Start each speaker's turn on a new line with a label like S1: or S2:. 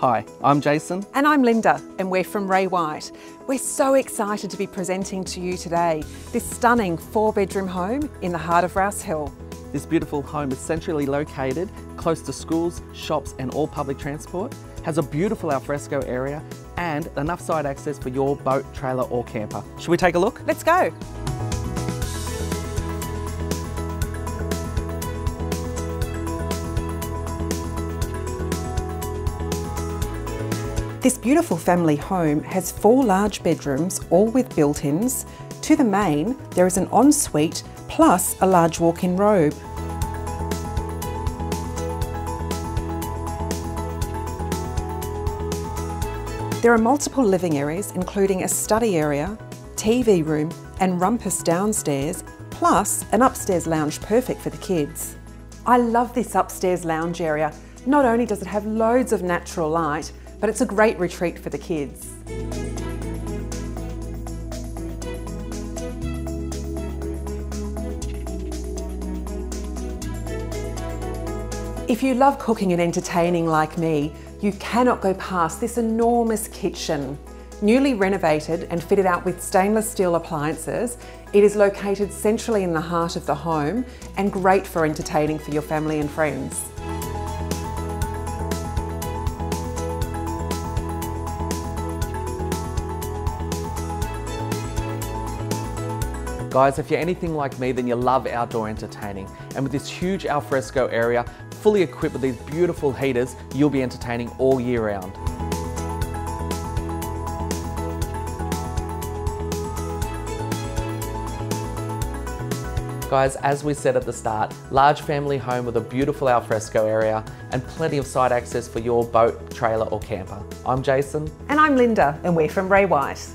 S1: Hi, I'm Jason.
S2: And I'm Linda, and we're from Ray White. We're so excited to be presenting to you today this stunning four bedroom home in the heart of Rouse Hill.
S1: This beautiful home is centrally located, close to schools, shops, and all public transport, has a beautiful alfresco area, and enough side access for your boat, trailer, or camper. Should we take a look?
S2: Let's go. This beautiful family home has four large bedrooms, all with built-ins. To the main, there is an ensuite plus a large walk-in robe. There are multiple living areas, including a study area, TV room, and rumpus downstairs, plus an upstairs lounge perfect for the kids. I love this upstairs lounge area. Not only does it have loads of natural light, but it's a great retreat for the kids. If you love cooking and entertaining like me, you cannot go past this enormous kitchen. Newly renovated and fitted out with stainless steel appliances, it is located centrally in the heart of the home and great for entertaining for your family and friends.
S1: Guys, if you're anything like me, then you love outdoor entertaining. And with this huge alfresco area, fully equipped with these beautiful heaters, you'll be entertaining all year round. Guys, as we said at the start, large family home with a beautiful alfresco area and plenty of side access for your boat, trailer or camper. I'm Jason.
S2: And I'm Linda, and we're from Ray White.